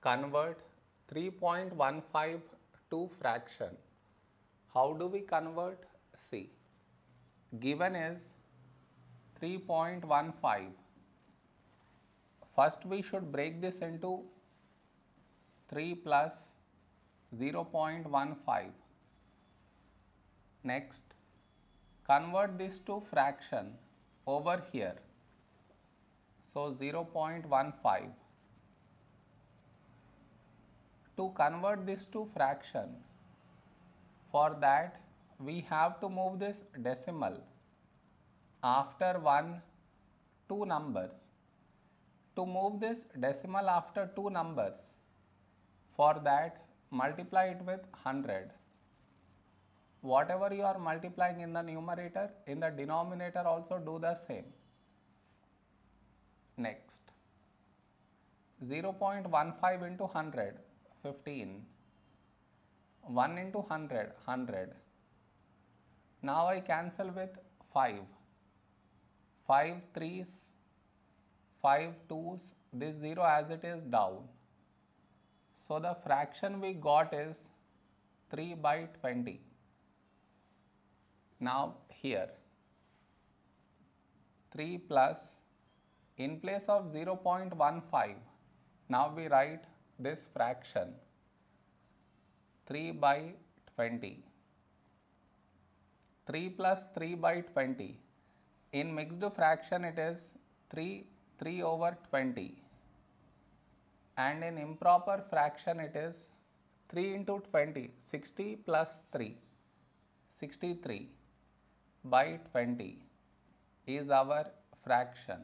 convert 3.15 to fraction. How do we convert? See, given is 3.15. First we should break this into 3 plus 0.15. Next, convert this to fraction over here. So 0.15. To convert this to fraction, for that we have to move this decimal after one two numbers. To move this decimal after two numbers, for that multiply it with 100. Whatever you are multiplying in the numerator, in the denominator also do the same. Next, 0.15 into 100, 15. 1 into 100, 100. Now I cancel with 5. 5 3s, 5 2s, this 0 as it is down. So the fraction we got is 3 by 20. Now here 3 plus in place of 0.15 now we write this fraction 3 by 20. 3 plus 3 by 20. In mixed fraction it is 3 3 over 20 and in improper fraction it is 3 into 20 60 plus 3 63 by 20 is our fraction